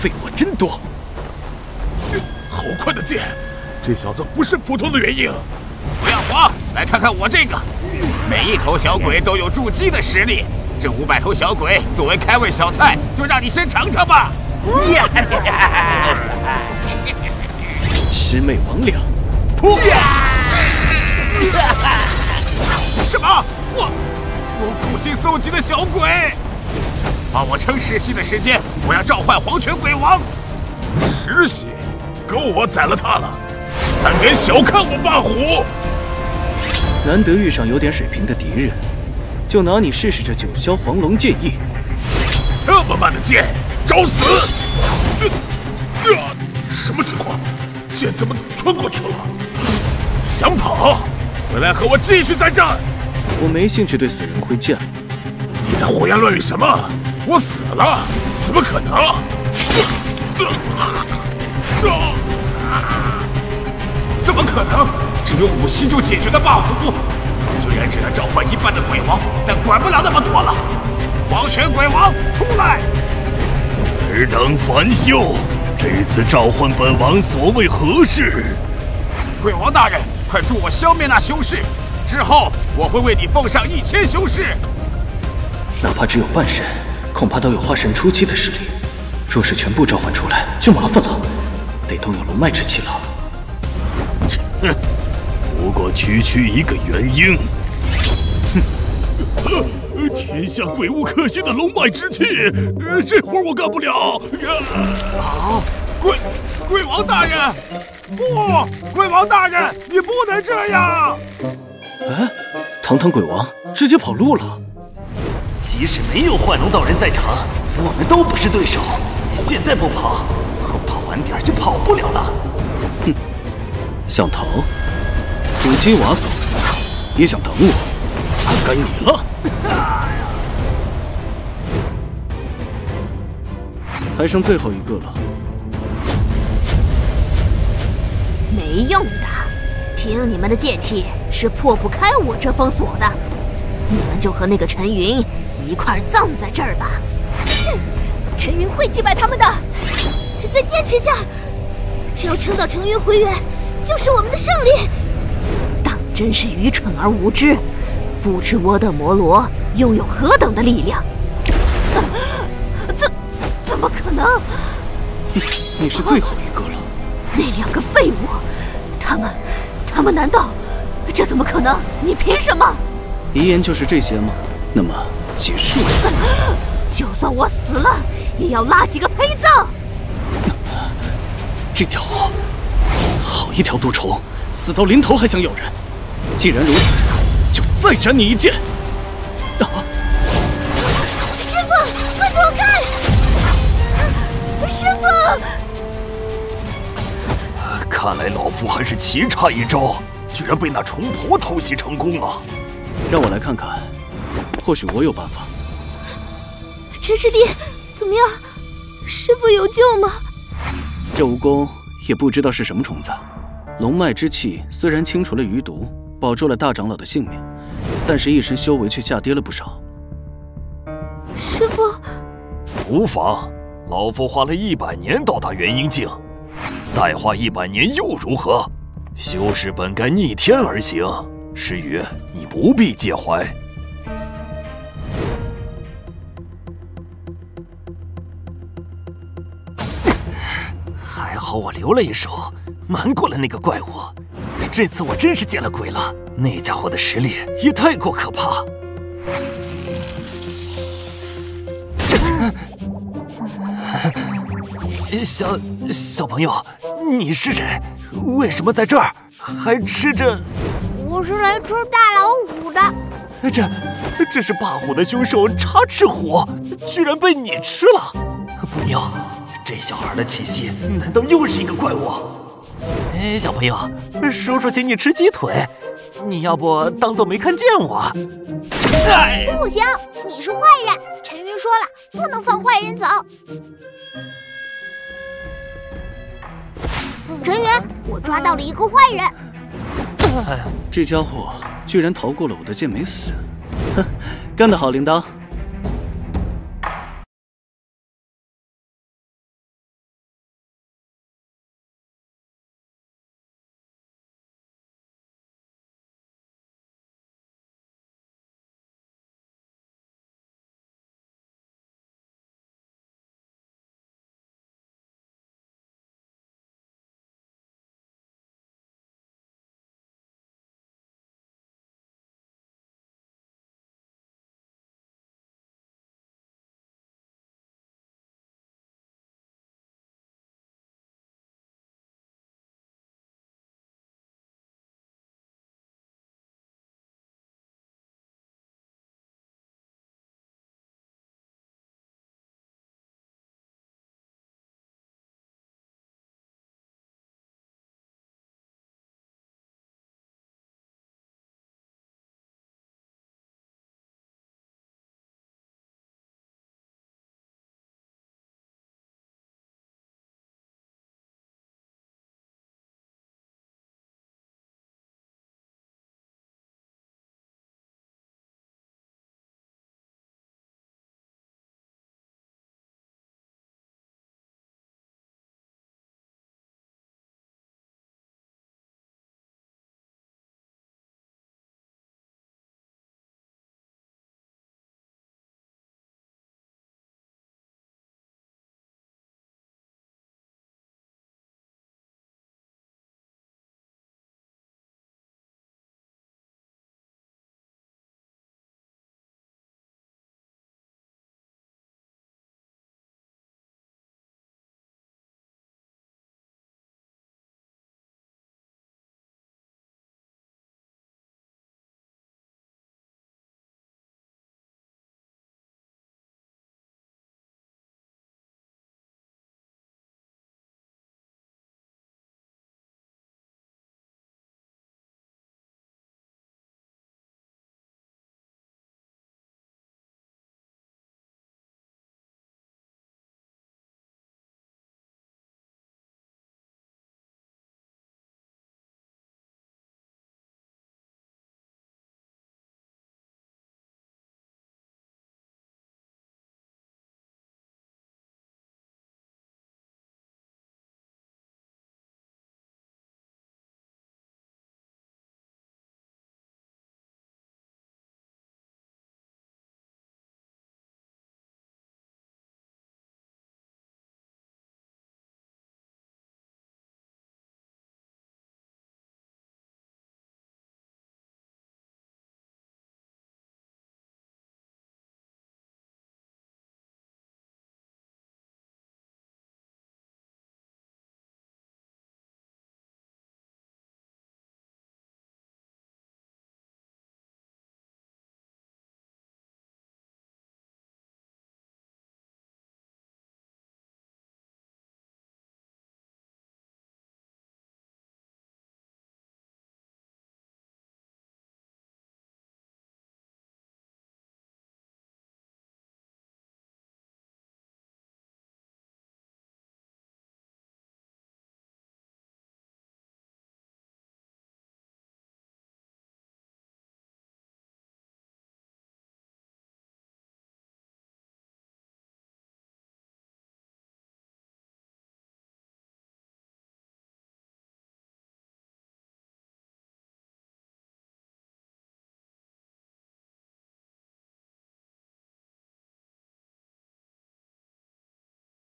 废话真多。好快的剑，这小子不是普通的元婴。不要慌，来看看我这个。每一头小鬼都有筑基的实力，这五百头小鬼作为开胃小菜，就让你先尝尝吧。魑魅魍魉，噗！什么？我我苦心搜集的小鬼，帮我称世袭的时间，我要召唤黄泉鬼王。世袭，够我宰了他了！胆敢小看我霸虎！难得遇上有点水平的敌人，就拿你试试这九霄黄龙剑意。这么慢的剑，找死！什么情况？剑怎么穿过去了？想跑？回来和我继续再战！我没兴趣对死人挥剑。你在胡言乱语什么？我死了？怎么可能？怎么可能？只用五息就解决的霸虎，虽然只能召唤一半的鬼王，但管不了那么多了。黄泉鬼王，出来！尔等凡修，这次召唤本王所为何事？鬼王大人，快助我消灭那修士，之后我会为你奉上一千修士。哪怕只有半神，恐怕都有化神初期的实力。若是全部召唤出来，就麻烦了，得动用龙脉之气了。哼，不过区区一个元婴。哼，天下鬼物可信的龙脉之气，这活我干不了。啊，鬼鬼王大人，不，鬼王大人，你不能这样。哎，堂堂鬼王直接跑路了。即使没有幻龙道人在场，我们都不是对手。现在不跑，恐怕晚点就跑不了了。哼，想逃？土鸡瓦狗，也想等我？该你了。还剩最后一个了。没用的，凭你们的剑气是破不开我这封锁的。你们就和那个陈云一块葬在这儿吧。哼，陈云会击败他们的。再坚持下，只要撑到陈云回援，就是我们的胜利。当真是愚蠢而无知，不知我等摩罗拥有何等的力量。怎怎么可能？你你是最后一个了。那两个废物，他们，他们难道？这怎么可能？你凭什么？遗言就是这些吗？那么结束。就算我死了，也要拉几个陪葬。这家伙，好一条毒虫，死到临头还想咬人。既然如此，就再斩你一剑。啊！师傅，快躲开！师傅，看来老夫还是棋差一招，居然被那虫婆偷袭成功了。让我来看看，或许我有办法。陈师弟，怎么样？师傅有救吗？这蜈蚣也不知道是什么虫子，龙脉之气虽然清除了余毒，保住了大长老的性命，但是一身修为却下跌了不少。师傅，无妨，老夫花了一百年到达元婴境，再花一百年又如何？修士本该逆天而行。诗雨，你不必介怀。好我留了一手，瞒过了那个怪物。这次我真是见了鬼了，那家伙的实力也太过可怕。小小朋友，你是谁？为什么在这儿？还吃着？我是来吃大老虎的。这，这是霸虎的凶手插翅虎，居然被你吃了，不妙！这小孩的气息，难道又是一个怪物？哎，小朋友，叔叔请你吃鸡腿，你要不当做没看见我？不行，你是坏人。陈云说了，不能放坏人走。陈云，我抓到了一个坏人。哎这家伙居然逃过了我的剑，没死。哼，干得好，铃铛。